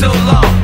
so long.